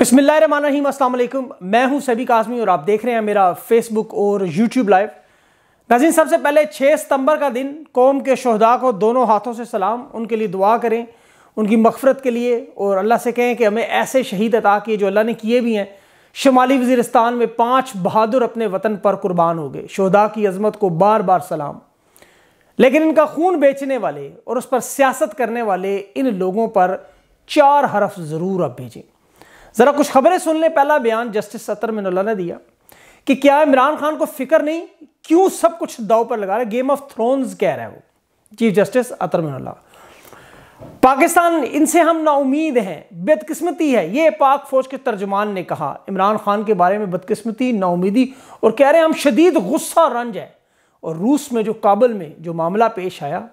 अस्सलाम वालेकुम मैं हूँ सभी काजमी और आप देख रहे हैं मेरा फेसबुक और यूट्यूब लाइव नाजिन सबसे पहले 6 सितंबर का दिन, कौम के शहदा को दोनों हाथों से सलाम। उनके लिए दुआ करें, उनकी मगफरत के लिए, और अल्लाह से कहें कि हमें ऐसे शहीद अता किए जो अल्लाह ने किए भी हैं। शुमाली वजीरस्तान में पाँच बहादुर अपने वतन पर कुर्बान हो गए। शहदा की अजमत को बार बार सलाम। लेकिन इनका खून बेचने वाले और उस पर सियासत करने वाले इन लोगों पर चार हरफ ज़रूर अब भेजें। ज़रा कुछ खबरें सुन लें। पहला बयान जस्टिस सतर मिनुल्ला ने दिया कि क्या इमरान खान को फ़िक्र नहीं? क्यों सब कुछ दाव पर लगा रहे गेम ऑफ़ थ्रोन्स कह रहा है वो। Chief justice Athar Minallah. Pakistan, इनसे हम नाउमीद हैं। बदकिस्मती है। ये पाक फौज के तर्जुमान ने कहा। इमरान खान के बारे में बदकिस्मती, नाउमीदी और कह रहे हैं हम शदीद गुस्सा रंज है। और रूस में जो काबुल में जो मामला पेश आया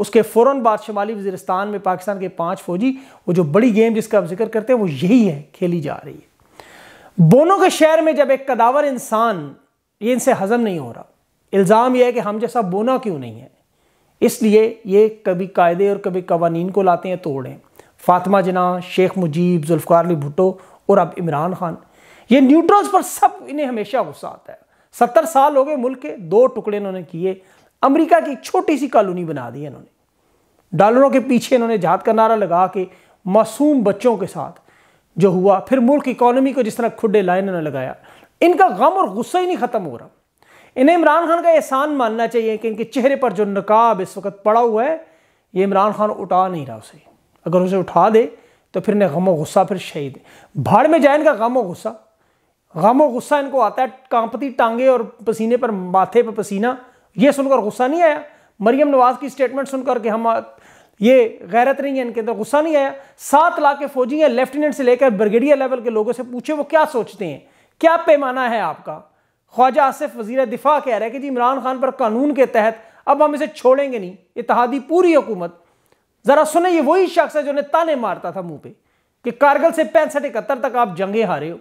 उसके फ़ौर बाद शुमाली वजीरस्तान में पाकिस्तान के पाँच फौजी, वो जो बड़ी गेम जिसका आप ज़िक्र करते हैं, वो यही है, खेली जा रही है। बोनों के शहर में जब एक कदावर इंसान, ये इनसे हज़म नहीं हो रहा। इल्ज़ाम यह है कि हम जैसा बोना क्यों नहीं है? इसलिए ये कभी कायदे और कभी कवानीन को लाते हैं तोड़ें फातिमा जना, शेख मुजीब जुल्फ़ार अली भुट्टो और अब इमरान खान। ये न्यूट्रल्स पर सब इन्हें हमेशा गुस्सा आता है। सत्तर साल हो गए मुल्क के, दो टुकड़े इन्होंने किए। अमेरिका की छोटी सी कॉलोनी बना दी इन्होंने। डॉलरों के पीछे इन्होंने जहाद का नारा लगा के मासूम बच्चों के साथ जो हुआ, फिर मुल्क इकोनॉमी को जिस तरह खुडे लाइन ने लगाया। इनका गम और गुस्सा ही नहीं ख़त्म हो रहा। इन्हें इमरान खान का एहसान मानना चाहिए कि इनके चेहरे पर जो नकाब इस वक्त पड़ा हुआ है, ये इमरान खान उठा नहीं रहा उसे। अगर उसे उठा दे तो फिर इन्हें गम गुस्सा, फिर शहीद। भाड़ में जाए इनका गम गुस्सा। गम गुस्सा इनको आता है, कांपती टांगे और पसीने पर, माथे पर पसीना। ये सुनकर गुस्सा नहीं आया। मरियम नवाज़ की स्टेटमेंट सुनकर कि हम, ये गैरत नहीं है, इनके अंदर गुस्सा नहीं आया। सात लाख के फौजी हैं लेफ्टिनेंट से लेकर ब्रिगेडियर लेवल के लोगों से पूछे, वो क्या सोचते हैं? क्या पैमाना है आपका? ख्वाजा आसिफ, वज़ीर दिफा कह रहे हैं कि जी, इमरान खान पर कानून के तहत अब हम इसे छोड़ेंगे नहीं इतिहादी पूरी हुकूमत। ज़रा सुने, ये वही शख्स है जो ने ताने मारता था मुँह पे कि कारगिल से पैंसठ इकहत्तर तक आप जंगे हारे हो।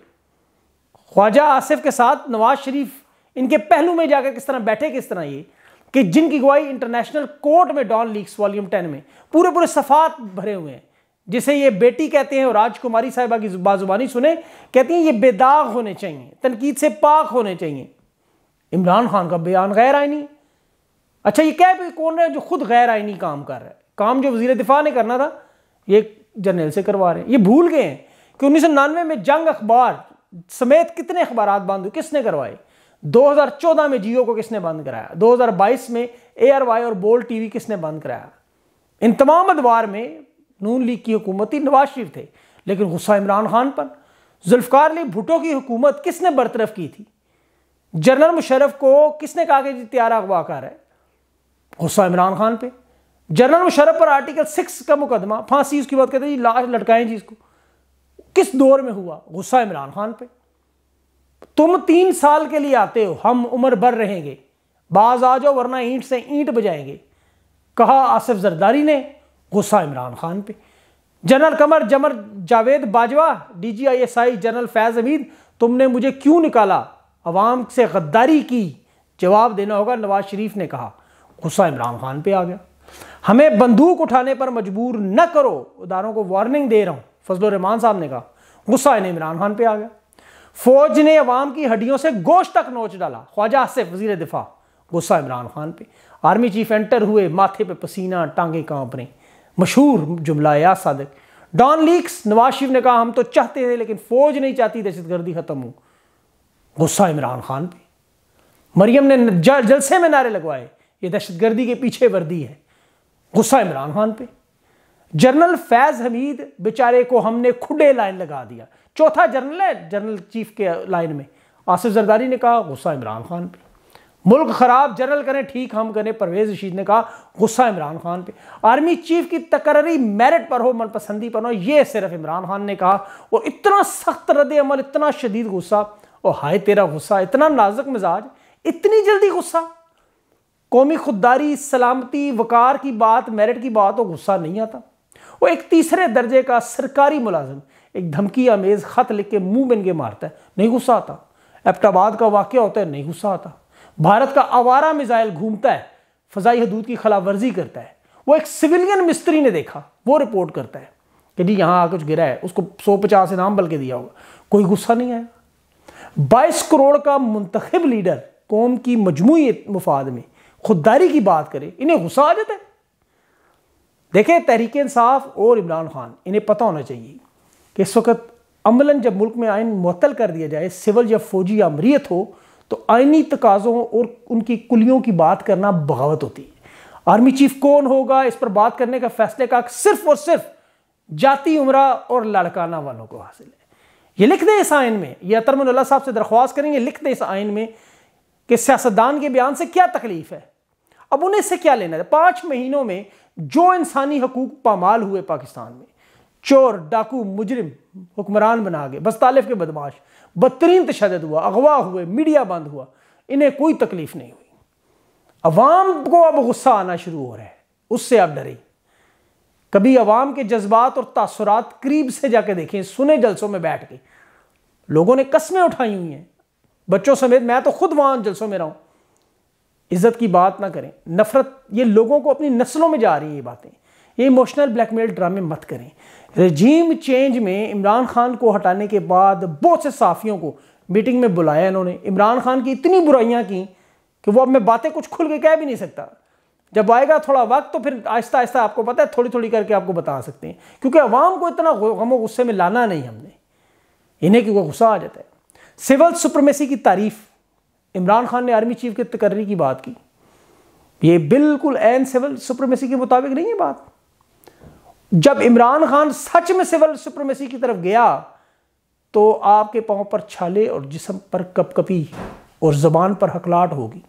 ख्वाजा आसिफ के साथ नवाज़ शरीफ इनके पहलू में जाकर किस तरह बैठे, किस तरह ये, कि जिनकी गवाही इंटरनेशनल कोर्ट में डॉन लीक्स वॉल्यूम टेन में पूरे पूरे सफात भरे हुए हैं, जिसे ये बेटी कहते हैं और राजकुमारी साहिबा की बाजुबानी सुने, कहती हैं ये बेदाग होने चाहिए, तनकीद से पाक होने चाहिए। इमरान खान का बयान गैर आईनी अच्छा ये क्या कौन है जो खुद गैर आइनी काम कर रहा है? काम जो वज़ीर दिफा ने करना था, ये जर्नल से करवा रहे हैं। ये भूल गए हैं कि उन्नीस में जंग अखबार समेत कितने अखबार बंद हुए, किसने करवाए? 2014 में जियो को किसने बंद कराया? 2022 में एयर वाई और बोल टीवी किसने बंद कराया? इन तमाम अदवार में नून लीग की हुकूमती नवाज़ शरीफ थे, लेकिन गुस्सा इमरान खान पर। जुल्फकार अली भुट्टो की हुकूमत किसने बरतरफ की थी? जनरल मुशरफ को किसने कहा कि तैयार अगवा कर है? गुस्सा इमरान खान पे। जनरल मुशरफ पर आर्टिकल सिक्स का मुकदमा, फांसी उसकी बात कहते जी, लाश लटकाएँ जी इसको। किस दौर में हुआ? गुस्सा इमरान खान पे। तुम तीन साल के लिए आते हो, हम उम्र भर रहेंगे। बाज आ जाओ, वरना ईंट से ईंट बजाएँगे। कहा आसिफ जरदारी ने गुस्सा इमरान खान पे। General Qamar जमर Javed Bajwa DG ISI general Faiz Hameed तुमने मुझे क्यों निकाला? अवाम से गद्दारी की। जवाब देना होगा, नवाज़ शरीफ ने कहा। गुस्सा इमरान खान पे आ गया। हमें बंदूक उठाने पर मजबूर न करो। उदारों को वार्निंग दे रहा हूँ फजल रहमान साहब ने कहा। गुस्सा इन्हें इमरान खान पे आ गया। फौज ने अवाम की हड्डियों से गोश्त तक नोच डाला। ख्वाजा आसिफ, वज़ीर दिफा, गुस्सा इमरान खान पे। आर्मी चीफ एंटर हुए, माथे पे पसीना, टांगे काँप रहे मशहूर जुमला या सादक डॉन लीक्स, नवाज़ शरीफ ने कहा, हम तो चाहते थे, लेकिन फौज नहीं चाहती, दहशतगर्दी खत्म हो। गुस्सा इमरान खान पे। मरियम ने जलसे में नारे लगवाए। ये दहशतगर्दी के पीछे वर्दी है। गुस्सा इमरान खान पे। जनरल फैज हमीद बेचारे को हमने खुडे लाइन लगा दिया। चौथा जनरल है, जनरल चीफ के लाइन में। आसिफ जरदारी ने कहा, गुस्सा इमरान खान पे। मुल्क खराब, जनरल करें, ठीक, हम करें, परवेज रशीद ने कहा, गुस्सा इमरान खान पे। आर्मी चीफ की तकर्री मेरिट पर हो, मनपसंदी पर हो, ये सिर्फ़ इमरान खान ने कहा। और इतना सख्त रद्द अमल, इतना शदीद गुस्सा, और हाय तेरा गुस्सा, इतना नाजुक मिजाज, इतनी जल्दी गुस्सा। कौमी खुददारी, सलामती, वकार की बात, मेरिट की बात हो गुस्सा नहीं आता। वो एक तीसरे दर्जे का सरकारी मुलाजिम, एक धमकी अमेज खत लिख के मुँह बन के मारता है, नहीं गुस्सा आता। एबटाबाद का वाक्य होता है, नहीं गुस्सा आता। भारत का आवारा मिज़ाइल घूमता है, फजाई हदूद की खिलाफ वर्जी करता है। वो एक सिविलियन मिस्त्री ने देखा, वो रिपोर्ट करता है कि जी यहाँ कुछ गिरा है, उसको सौ पचास इनाम बल्कि दिया होगा। कोई गुस्सा नहीं आया। बाईस करोड़ का मुंतखब लीडर कौम की मजमू मुफाद में खुददारी की बात करे, इन्हें गुस्सा आ जाता है। देखें, तहरीक इंसाफ और इमरान खान, इन्हें पता होना चाहिए कि इस वक्त अमला जब मुल्क में आइन मअतल कर दिया जाए, सिविल या फौजी या अमरीत हो तो आइनी तकाज़ों और उनकी कुलियों की बात करना बगावत होती है। आर्मी चीफ कौन होगा, इस पर बात करने का फैसले का सिर्फ़ और सिर्फ़ जाति उम्र और लड़काना वालों को हासिल है। ये लिख दें इस आइन में यह अतरमल्ला साहब से दरख्वास्त करेंगे, लिख दें इस आइन में कि सियासतदान के बयान से क्या तकलीफ़ है। अब उन्हें से क्या लेना है? पाँच महीनों में जो इंसानी हकूक पामाल हुए पाकिस्तान में, चोर, डाकू, मुजरिम, हुक्मरान बना गए बस्तालिफ के बदमाश, बदतरीन तशद हुआ, अगवा हुए, मीडिया बंद हुआ, इन्हें कोई तकलीफ़ नहीं हुई। अवाम को अब गुस्सा आना शुरू हो रहा है, उससे आप डरे। कभी अवाम के जज्बात और तासुरात करीब से जाके देखें, सुने जलसों में बैठ के। लोगों ने कस्में उठाई हुई हैं। बच्चों समेत मैं तो खुद वहाँ जलसों में रहूँ। इज़्ज़त की बात ना करें, नफरत, ये लोगों को अपनी नस्लों में जा रही है ये बातें। ये इमोशनल ब्लैकमेल ड्रामे मत करें। रजीम चेंज में इमरान खान को हटाने के बाद बहुत से साफियों को मीटिंग में बुलाया इन्होंने। इमरान खान की इतनी बुराइयाँ की कि वो अब मैं बातें कुछ खुल के कह भी नहीं सकता। जब आएगा थोड़ा वक्त तो फिर आहिस्ता आहिस्ता आपको पता है थोड़ी थोड़ी करके आपको बता सकते हैं। क्योंकि अवाम को इतना गमो गुस्से में लाना नहीं हमने। इन्हें क्योंकि गुस्सा आ जाता है। सिविल सुप्रमेसी की तारीफ़। इमरान खान ने आर्मी चीफ के तकर्री की बात की। ये बिल्कुल एन सिविल सुप्रमेसी के मुताबिक नहीं है बात। जब इमरान खान सच में सिविल सुप्रमेसी की तरफ़ गया तो आपके पाँव पर छाले और जिसम पर कपकपी और जबान पर हकलाट होगी।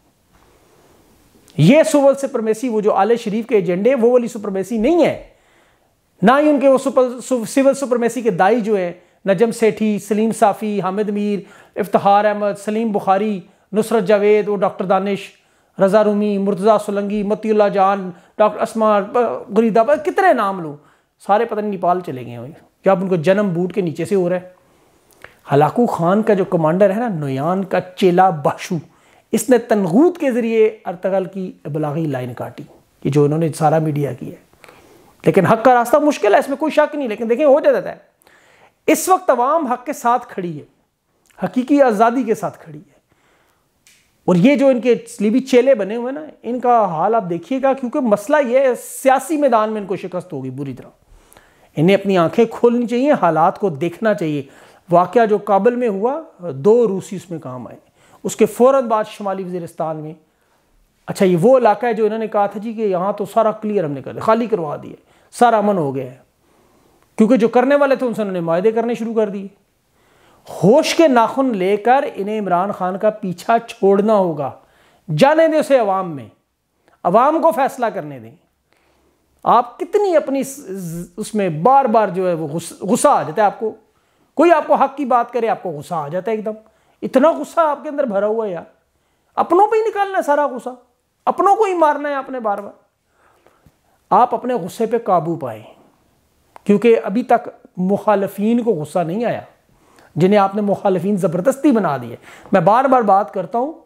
ये सिविल सुप्रमेसी वो जो आले शरीफ के एजेंडे वो वाली सुप्रमेसी नहीं है। ना ही उनके वो सुपर सु, सिविल सुप्रमेसी के दाई जो है नजम सेठी सलीम साफ़ी हामिद मीर इफ्तार अहमद सलीम बुखारी नुसरत जावेद और डॉक्टर दानिश रजा रूमी मुर्तज़ा सोलंगी मतील्ला जान, डॉक्टर असमा गुरीदा कितने नाम लूँ। सारे पता नहीं नेपाल चले गए जब उनको जन्म बूट के नीचे से हो रहा है? हलाकू खान का जो कमांडर है ना, नोयान का चेला बाशू, इसने तनगूद के ज़रिए अर्तगल की बलागी लाइन काटी, कि जो इन्होंने सारा मीडिया किया है। लेकिन हक का रास्ता मुश्किल है, इसमें कोई शक नहीं, लेकिन देखें हो जाता है। इस वक्त तमाम हक के साथ खड़ी है। हकीकी आज़ादी के साथ खड़ी है। और ये जो इनके स्लीबी चेले बने हुए ना, इनका हाल आप देखिएगा, क्योंकि मसला ये है, सियासी मैदान में इनको शिकस्त होगी बुरी तरह। इन्हें अपनी आँखें खोलनी चाहिए, हालात को देखना चाहिए। वाक़ जो काबल में हुआ, दो रूसी उसमें काम आए। उसके फ़ौर बाद शुमाली वजीरस्तान में। अच्छा ये वो इलाका है जो इन्होंने कहा था जी कि यहाँ तो सारा क्लियर हमने कर दिया खाली करवा दिया सारा अमन हो गया है। क्योंकि जो करने वाले थे, उनसे उन्होंने माहे करने शुरू कर दिए। होश के नाखुन लेकर इन्हें इमरान खान का पीछा छोड़ना होगा। जाने दें उसे अवाम में। अवाम को फैसला करने दें। आप कितनी अपनी उसमें बार बार जो है वो गुस्सा आ जाता है आपको। कोई आपको हक की बात करे, आपको गुस्सा आ जाता है एकदम। इतना गुस्सा आपके अंदर भरा हुआ है यार। अपनों पे ही निकालना है सारा गुस्सा। अपनों को ही मारना है आपने बार बार आप अपने गुस्से पे काबू पाए। क्योंकि अभी तक मुखालफी को गुस्सा नहीं आया। जिन्हें आपने मुखालफी ज़बरदस्ती बना दिए मैं बार बार बात करता हूँ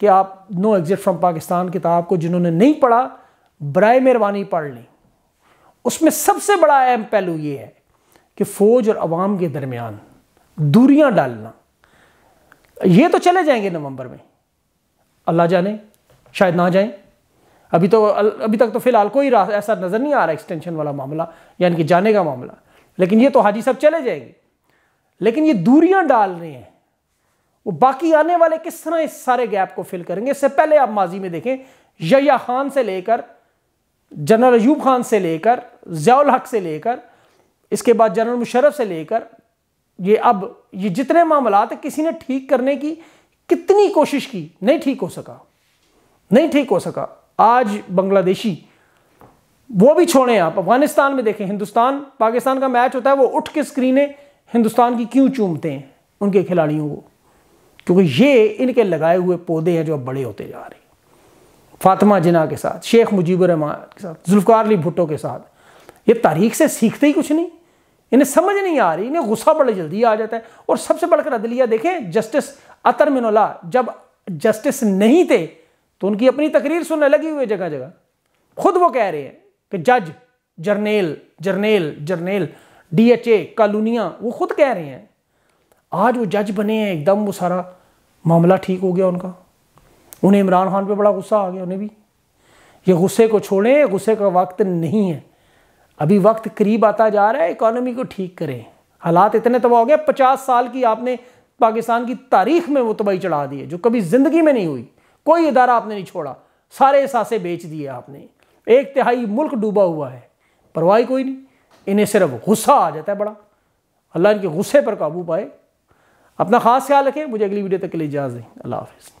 कि आप नो एग्जिट फ्रॉम पाकिस्तान किताब को जिन्होंने नहीं पढ़ा बर मेहरबानी पढ़ ली। उसमें सबसे बड़ा अहम पहलू ये है कि फ़ौज और अवाम के दरमियान दूरियाँ डालना। ये तो चले जाएँगे नवंबर में। अल्लाह जाने, शायद ना जाएँ। अभी तो अभी तक तो फ़िलहाल कोई ऐसा नज़र नहीं आ रहा एक्सटेंशन वाला मामला, यानी कि जाने का मामला। लेकिन ये तो हाजी साहब चले जाएँगे। लेकिन ये दूरियाँ डाल रहे हैं। वो बाकी आने वाले किस तरह इस सारे गैप को फिल करेंगे? इससे पहले आप माजी में देखें यया खान से लेकर, जनरल अयूब खान से लेकर, जयाउल हक से लेकर, इसके बाद जनरल मुशरफ से लेकर, ये अब, ये जितने मामला थे किसी ने ठीक करने की कितनी कोशिश की? नहीं ठीक हो सका। नहीं ठीक हो सका। आज बांग्लादेशी, वो भी छोड़े आप। अफ़गानिस्तान में देखें, हिंदुस्तान, पाकिस्तान का मैच होता है, वो उठ के स्क्रीनें हिंदुस्तान की क्यों चूमते हैं उनके खिलाड़ियों को? क्योंकि ये इनके लगाए हुए पौधे हैं जो अब बड़े होते जा रहे हैं। फातिमा जिना के साथ, शेख मुजीबर रहमान के साथ जुल्फ़ार अली भुट्टो के साथ। ये तारीख से सीखते ही कुछ नहीं। इन्हें समझ नहीं आ रही, इन्हें गुस्सा बड़े जल्दी आ जाता है। और सबसे बढ़कर अदलिया देखें, जस्टिस अतर मिनोला जब जस्टिस नहीं थे तो उनकी अपनी तकरीर सुनने लगी हुई जगह जगह खुद वो कह रहे हैं कि, जज, जर्नेल जर्नेल जर्नेल। डीएचए कॉलोनियाँ, वो खुद कह रहे हैं। आज वो जज बने हैं, एकदम वो सारा मामला ठीक हो गया उनका। उन्हें इमरान खान पे बड़ा गुस्सा आ गया उन्हें भी। ये गुस्से को छोड़ें गुस्से का वक्त नहीं है। अभी वक्त करीब आता जा रहा है इकोनॉमी को ठीक करें। हालात इतने तबाह हो गए, पचास साल की आपने पाकिस्तान की तारीख में वो तबाही चढ़ा दी है, जो कभी ज़िंदगी में नहीं हुई। कोई इदारा आपने नहीं छोड़ा। सारे एहसासे बेच दिए आपने। एक तिहाई मुल्क डूबा हुआ है। परवाही कोई नहीं। इन्हें सिर्फ़ गुस्सा आ जाता है बड़ा। अल्लाह इनके गुस्से पर काबू पाए। अपना खास ख्याल रखें। मुझे अगली वीडियो तक के लिए इजाज़ दें। अल्लाह हाफिज़।